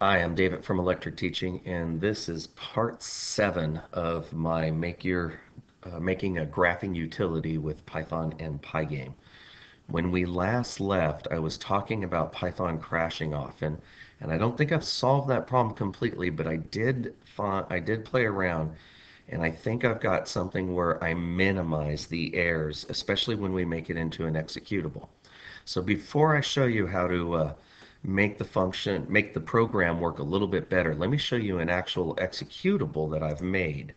Hi, I'm David from Electric Teaching, and this is part seven of my make your uh, making a graphing utility with Python and Pygame. When we last left, I was talking about Python crashing often, and I don't think I've solved that problem completely, but I did find, I did play around, and I think I've got something where I minimize the errors, especially when we make it into an executable. So before I show you how to uh, make the function, make the program work a little bit better. Let me show you an actual executable that I've made.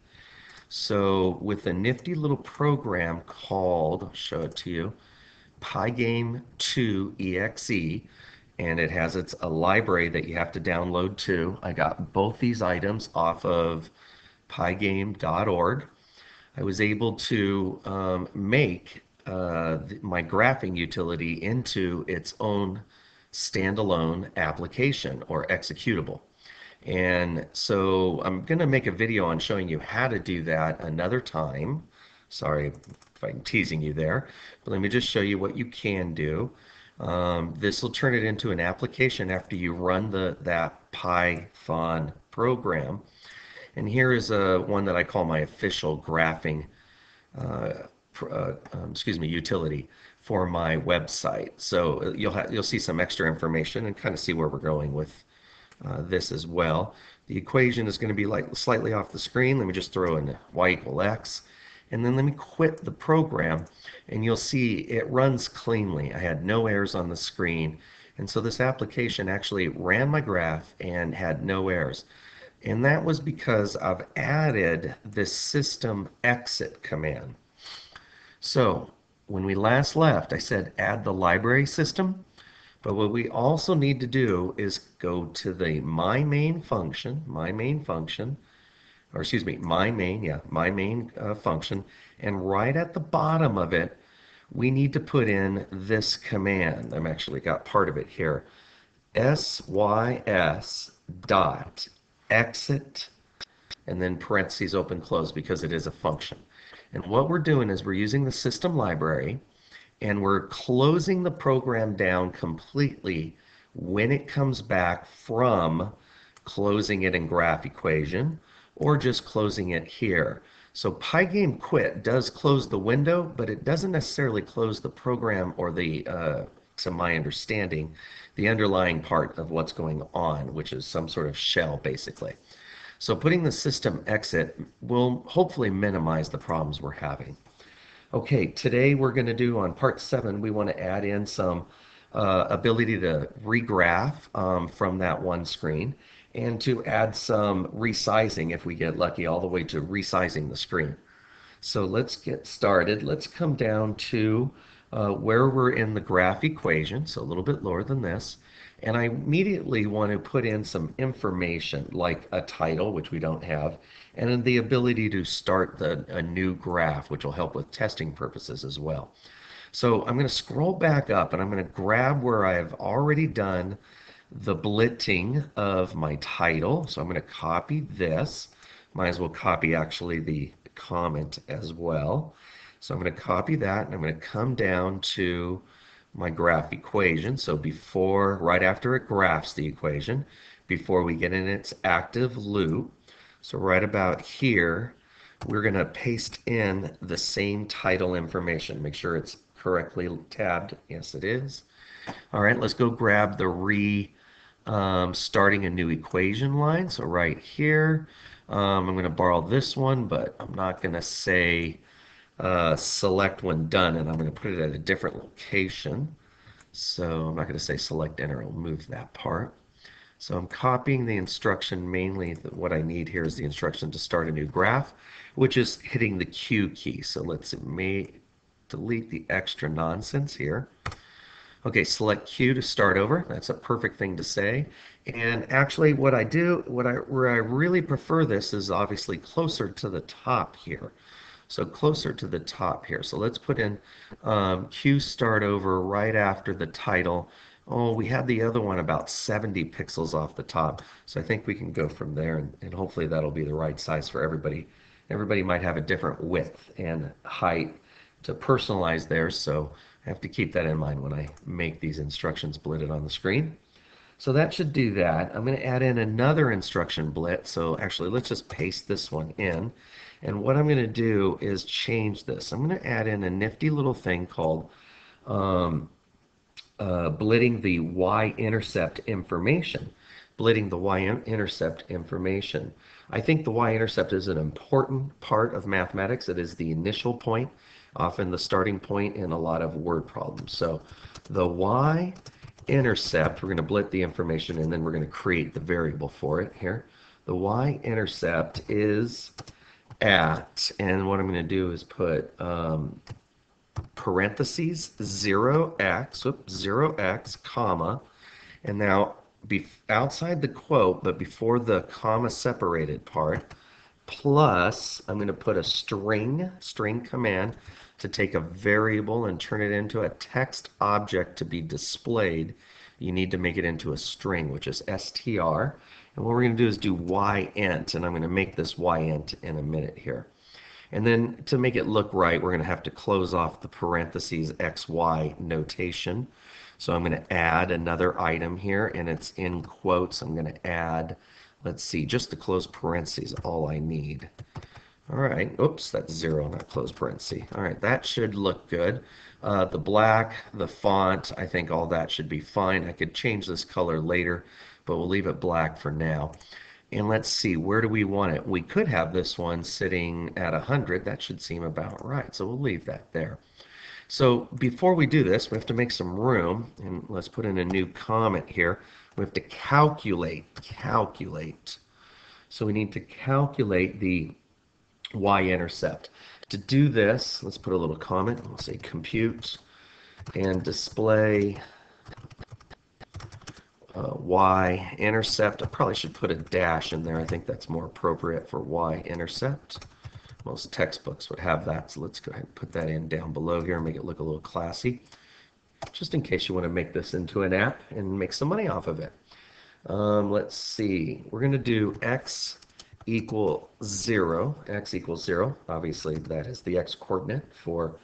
So with a nifty little program called, I'll show it to you, Pygame2exe, and it has its a library that you have to download too. I got both these items off of pygame.org. I was able to um, make uh, my graphing utility into its own standalone application or executable. And so I'm going to make a video on showing you how to do that another time. Sorry if I'm teasing you there, but let me just show you what you can do. Um, this will turn it into an application after you run the that Python program. And here is a one that I call my official graphing, uh, uh, um, excuse me, utility for my website. So uh, you'll have you'll see some extra information and kind of see where we're going with uh, this as well. The equation is going to be like slightly off the screen. Let me just throw in y equal x. And then let me quit the program and you'll see it runs cleanly. I had no errors on the screen. And so this application actually ran my graph and had no errors. And that was because I've added this system exit command. So when we last left, I said add the library system. But what we also need to do is go to the my main function, my main function, or excuse me, my main, yeah, my main uh, function. And right at the bottom of it, we need to put in this command. I'm actually got part of it here. sys dot exit and then parentheses open close because it is a function. And what we're doing is we're using the system library and we're closing the program down completely when it comes back from closing it in graph equation or just closing it here. So Pygame quit does close the window, but it doesn't necessarily close the program or the, uh, to my understanding, the underlying part of what's going on, which is some sort of shell basically. So putting the system exit will hopefully minimize the problems we're having. Okay, today we're going to do on part seven, we want to add in some uh, ability to regraph um, from that one screen and to add some resizing if we get lucky all the way to resizing the screen. So let's get started. Let's come down to uh, where we're in the graph equation, so a little bit lower than this. And I immediately want to put in some information like a title, which we don't have, and then the ability to start the, a new graph, which will help with testing purposes as well. So I'm going to scroll back up and I'm going to grab where I've already done the blitting of my title. So I'm going to copy this. Might as well copy actually the comment as well. So I'm going to copy that and I'm going to come down to my graph equation. So before, right after it graphs the equation, before we get in its active loop, so right about here, we're going to paste in the same title information. Make sure it's correctly tabbed. Yes, it is. All right, let's go grab the re um, starting a new equation line. So right here, um, I'm going to borrow this one, but I'm not going to say uh, select when done, and I'm going to put it at a different location. So I'm not going to say select enter, I'll move that part. So I'm copying the instruction, mainly what I need here is the instruction to start a new graph, which is hitting the Q key. So let's may delete the extra nonsense here. Okay, select Q to start over. That's a perfect thing to say. And actually what I do, what I, where I really prefer this is obviously closer to the top here. So closer to the top here. So let's put in um, Q start over right after the title. Oh, we had the other one about 70 pixels off the top. So I think we can go from there and, and hopefully that'll be the right size for everybody. Everybody might have a different width and height to personalize theirs. So I have to keep that in mind when I make these instructions blitted on the screen. So that should do that. I'm going to add in another instruction blit. So actually, let's just paste this one in. And what I'm going to do is change this. I'm going to add in a nifty little thing called um, uh, blitting the y-intercept information. Blitting the y-intercept information. I think the y-intercept is an important part of mathematics. It is the initial point, often the starting point in a lot of word problems. So the y intercept, we're going to blit the information and then we're going to create the variable for it here. The y-intercept is at, and what I'm going to do is put um, parentheses 0x, whoops, 0x, comma, and now be outside the quote, but before the comma separated part, plus I'm going to put a string, string command, to take a variable and turn it into a text object to be displayed, you need to make it into a string, which is str. And what we're going to do is do yint, and I'm going to make this yint in a minute here. And then to make it look right, we're going to have to close off the parentheses xy notation. So I'm going to add another item here, and it's in quotes. I'm going to add, let's see, just to close parentheses, all I need. All right, oops, that's zero, not close parentheses. All right, that should look good. Uh, the black, the font, I think all that should be fine. I could change this color later, but we'll leave it black for now. And let's see, where do we want it? We could have this one sitting at 100. That should seem about right, so we'll leave that there. So before we do this, we have to make some room, and let's put in a new comment here. We have to calculate, calculate. So we need to calculate the y-intercept. To do this, let's put a little comment. We'll say compute and display uh, y-intercept. I probably should put a dash in there. I think that's more appropriate for y-intercept. Most textbooks would have that, so let's go ahead and put that in down below here and make it look a little classy. Just in case you want to make this into an app and make some money off of it. Um, let's see. We're going to do x equal 0, x equals 0. Obviously, that is the x coordinate for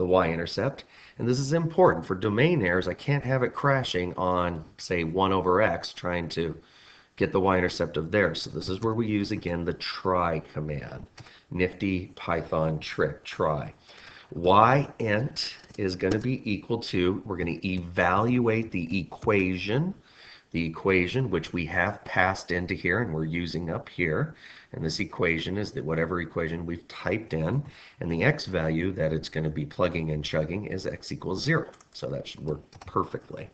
the y-intercept. And this is important. For domain errors, I can't have it crashing on, say, 1 over x, trying to get the y-intercept of there. So this is where we use, again, the try command. Nifty Python trick, try. y-int is going to be equal to, we're going to evaluate the equation the equation which we have passed into here and we're using up here and this equation is that whatever equation we've typed in and the x value that it's going to be plugging and chugging is x equals 0 so that should work perfectly.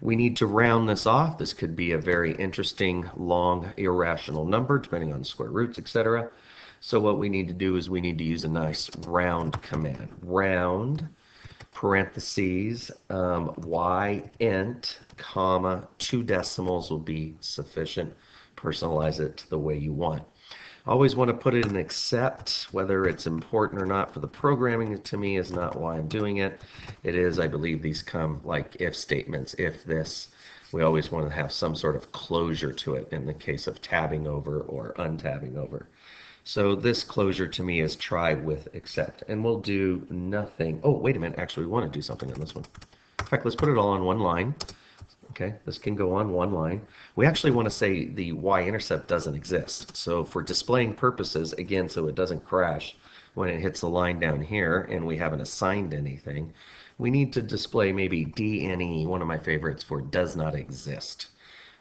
We need to round this off. This could be a very interesting long irrational number depending on square roots etc so what we need to do is we need to use a nice round command. Round parentheses, um, y int, comma, two decimals will be sufficient. Personalize it to the way you want. Always want to put it in except, whether it's important or not for the programming to me is not why I'm doing it. It is, I believe these come like if statements, if this. We always want to have some sort of closure to it in the case of tabbing over or untabbing over. So this closure to me is try with except. And we'll do nothing. Oh, wait a minute. Actually, we want to do something on this one. In fact, let's put it all on one line. Okay, this can go on one line. We actually want to say the y-intercept doesn't exist. So for displaying purposes, again, so it doesn't crash when it hits the line down here and we haven't assigned anything, we need to display maybe DNE, one of my favorites for does not exist.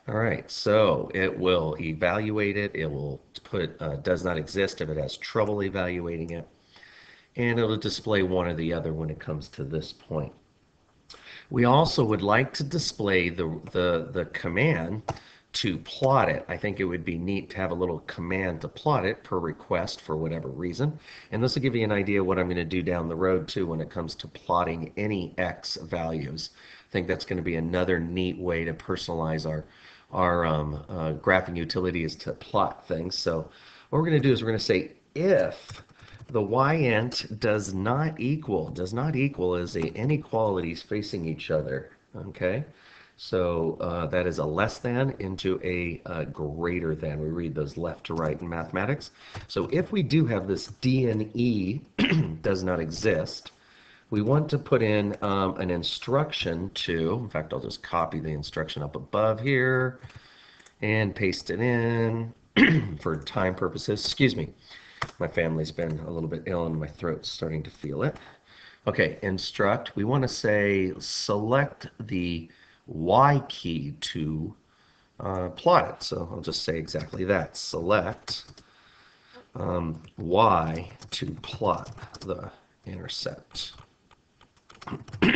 All right, so it will evaluate it. It will put uh, does not exist if it has trouble evaluating it. And it'll display one or the other when it comes to this point. We also would like to display the, the, the command to plot it. I think it would be neat to have a little command to plot it per request for whatever reason. And this will give you an idea what I'm going to do down the road too when it comes to plotting any X values. I think that's going to be another neat way to personalize our our um, uh, graphing utility is to plot things. So what we're going to do is we're going to say if the y-int does not equal, does not equal is a inequalities facing each other, okay? So uh, that is a less than into a uh, greater than. We read those left to right in mathematics. So if we do have this D and E does not exist, we want to put in um, an instruction to, in fact, I'll just copy the instruction up above here and paste it in for time purposes. Excuse me. My family's been a little bit ill and my throat's starting to feel it. Okay, instruct. We want to say select the Y key to uh, plot it. So I'll just say exactly that. Select um, Y to plot the intercept.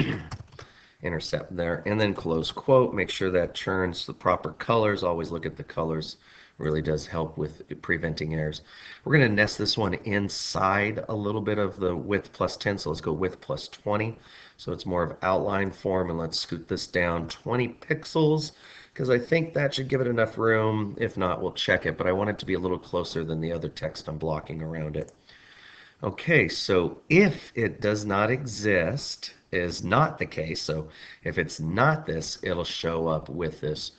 intercept there and then close quote make sure that turns the proper colors always look at the colors really does help with preventing errors. We're going to nest this one inside a little bit of the width plus 10 so let's go width plus 20 so it's more of outline form and let's scoot this down 20 pixels because I think that should give it enough room. If not we'll check it but I want it to be a little closer than the other text I'm blocking around it. Okay so if it does not exist is not the case. So if it's not this, it'll show up with this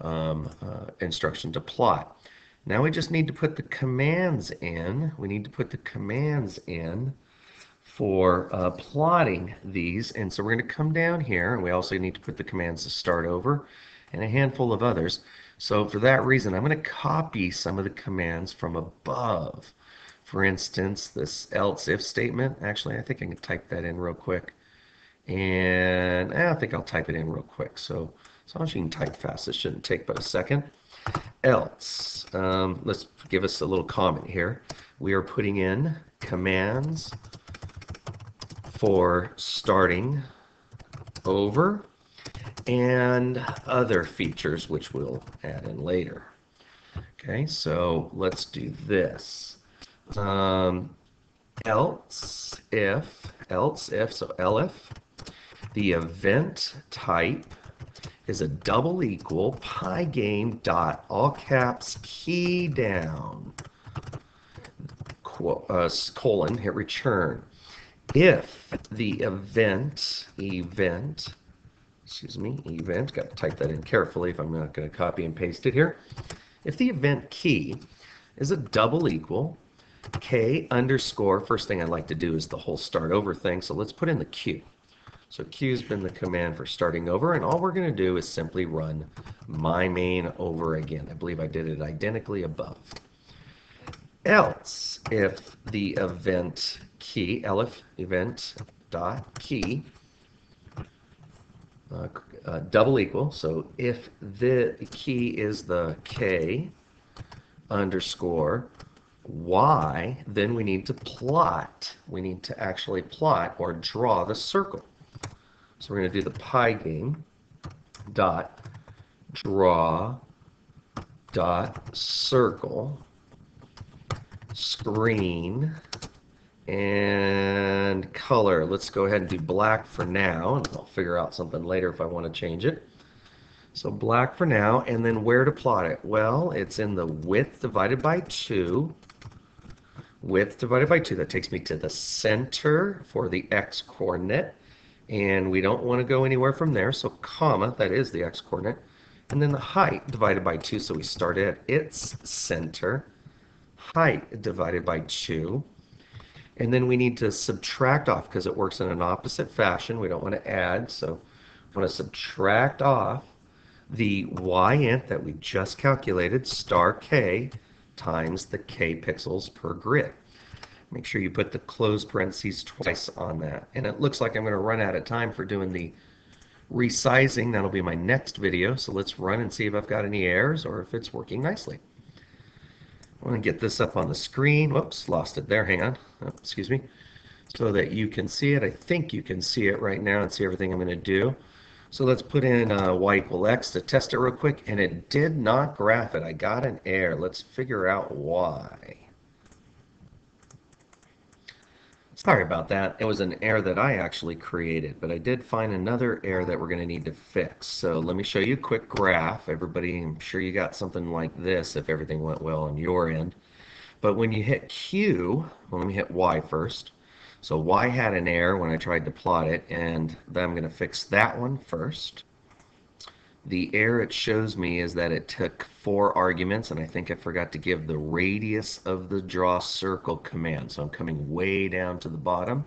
um, uh, instruction to plot. Now we just need to put the commands in. We need to put the commands in for uh, plotting these. And so we're going to come down here, and we also need to put the commands to start over and a handful of others. So for that reason, I'm going to copy some of the commands from above. For instance, this else if statement. Actually, I think I can type that in real quick. And I think I'll type it in real quick. So long as you can type fast, this shouldn't take but a second. Else, um, let's give us a little comment here. We are putting in commands for starting over and other features which we'll add in later. Okay, so let's do this. Um, else if, else if, so elif the event type is a double equal pygame dot all caps key down uh, colon hit return. If the event event excuse me event got to type that in carefully if I'm not going to copy and paste it here. If the event key is a double equal k underscore first thing I'd like to do is the whole start over thing so let's put in the q so Q's been the command for starting over, and all we're going to do is simply run my main over again. I believe I did it identically above. Else, if the event key, elif event dot key, uh, uh, double equal, so if the key is the k underscore y, then we need to plot. We need to actually plot or draw the circle. So we're going to do the pygame dot draw dot circle screen and color. Let's go ahead and do black for now, and I'll figure out something later if I want to change it. So black for now, and then where to plot it? Well, it's in the width divided by 2. Width divided by 2, that takes me to the center for the x-coordinate and we don't want to go anywhere from there. So comma that is the x-coordinate and then the height divided by 2 so we start at its center. Height divided by 2 and then we need to subtract off because it works in an opposite fashion. We don't want to add. So we want to subtract off the y int that we just calculated star k times the k pixels per grid Make sure you put the close parentheses twice on that. And it looks like I'm going to run out of time for doing the resizing. That'll be my next video. So let's run and see if I've got any errors or if it's working nicely. I want to get this up on the screen. Whoops, lost it there. Hang on. Oh, excuse me. So that you can see it. I think you can see it right now and see everything I'm going to do. So let's put in uh, y equal x to test it real quick. And it did not graph it. I got an error. Let's figure out why. Sorry about that. It was an error that I actually created, but I did find another error that we're going to need to fix. So let me show you a quick graph. Everybody, I'm sure you got something like this if everything went well on your end. But when you hit Q, well, let me hit Y first. So Y had an error when I tried to plot it, and then I'm going to fix that one first. The error it shows me is that it took four arguments, and I think I forgot to give the radius of the draw circle command. So I'm coming way down to the bottom,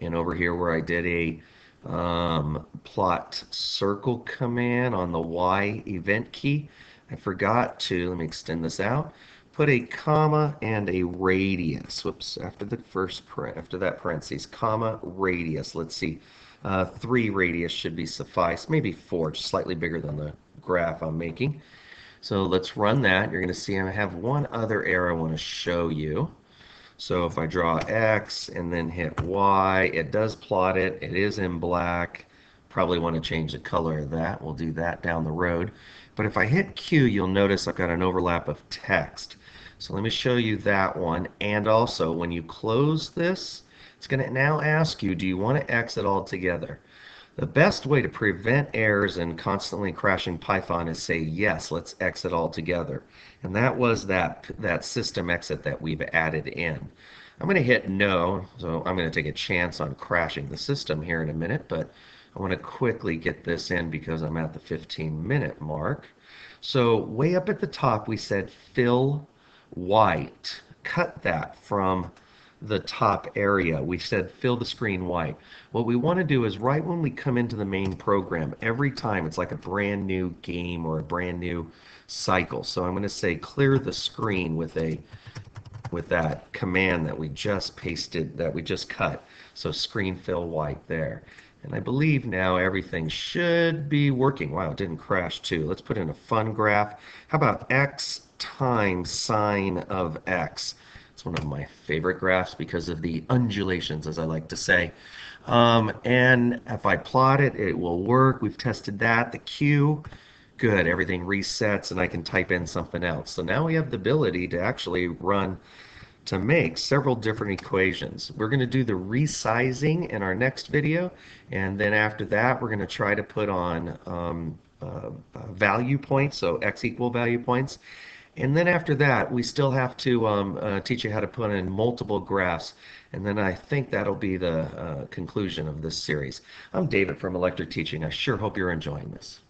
And over here where I did a um, plot circle command on the Y event key, I forgot to, let me extend this out, put a comma and a radius. Whoops, after the first, after that parentheses, comma, radius. Let's see, uh, three radius should be suffice, maybe four, just slightly bigger than the graph I'm making. So let's run that. You're going to see I have one other error I want to show you. So if I draw X and then hit Y, it does plot it. It is in black. Probably want to change the color of that. We'll do that down the road. But if I hit Q, you'll notice I've got an overlap of text. So let me show you that one. And also, when you close this, it's going to now ask you, do you want to exit altogether? The best way to prevent errors and constantly crashing Python is say, yes, let's exit altogether. And that was that, that system exit that we've added in. I'm going to hit no, so I'm going to take a chance on crashing the system here in a minute, but I want to quickly get this in because I'm at the 15 minute mark. So way up at the top we said fill white. Cut that from the top area. We said fill the screen white. What we want to do is right when we come into the main program, every time it's like a brand new game or a brand new cycle. So I'm going to say clear the screen with a with that command that we just pasted, that we just cut. So screen fill white there. And I believe now everything should be working. Wow, it didn't crash too. Let's put in a fun graph. How about x times sine of x? It's one of my favorite graphs because of the undulations, as I like to say. Um, and if I plot it, it will work. We've tested that. The Q, good. Everything resets and I can type in something else. So now we have the ability to actually run to make several different equations. We're going to do the resizing in our next video, and then after that, we're going to try to put on um, uh, value points, so x equal value points, and then after that, we still have to um, uh, teach you how to put in multiple graphs. And then I think that'll be the uh, conclusion of this series. I'm David from Electric Teaching. I sure hope you're enjoying this.